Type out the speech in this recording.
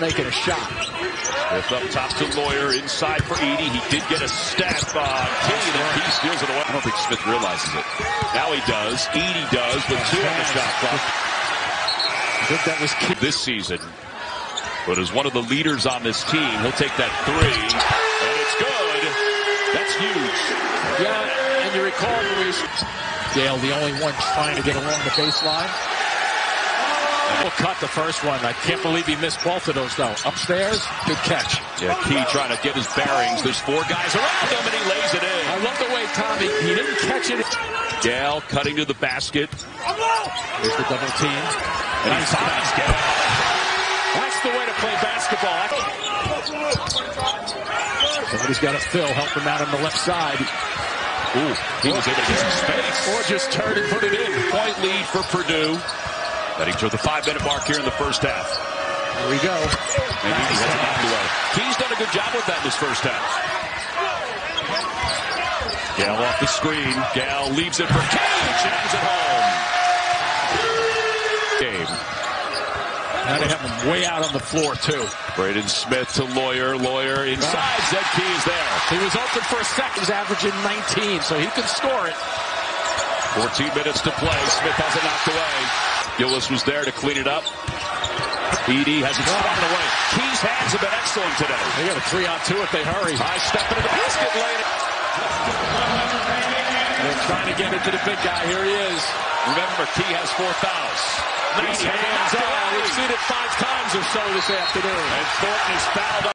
making a shot. Smith up top to Loyer, inside for Edey. He did get a step on Key, and then Key steals it away. I don't think Smith realizes it. Now he does. Edey does, with two on the shot clock. I think that was key. This season. But as one of the leaders on this team, he'll take that three, and it's good. That's huge. Yeah, and you recall Luis Gayle, the only one trying to get along the baseline. Cut the first one. I can't believe he missed both of those, though. Upstairs, good catch. Yeah, Key trying to get his bearings. There's four guys around him, and he lays it in. I love the way Tommy, he didn't catch it. Gayle cutting to the basket. There's the double team. And he finds Gayle. That's the way to play basketball. Somebody's got to fill, help him out on the left side. Ooh, he was able to get some space. Or just turn and put it in. Point lead for Purdue. Heading toward the five-minute mark here in the first half. Here we go. And he has it knocked away. Key's done a good job with that in his first half. Gayle off the screen. Gayle leaves it for Key. Jams it home. Game. Now they have him way out on the floor, too. Braden Smith to Loyer. Loyer inside. Zed Key is there. He was open for a second. He's averaging 19, so he can score it. 14 minutes to play. Smith has it knocked away. Gillis was there to clean it up. Edey has it stolen away. Key's hands have been excellent today. They got a three on two if they hurry. High step into the basket lane. They're trying to get it to the big guy. Here he is. Remember, Key has four fouls. Nice hands. We've seen it five times or so this afternoon. And Thornton is fouled